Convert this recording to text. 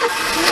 Yeah.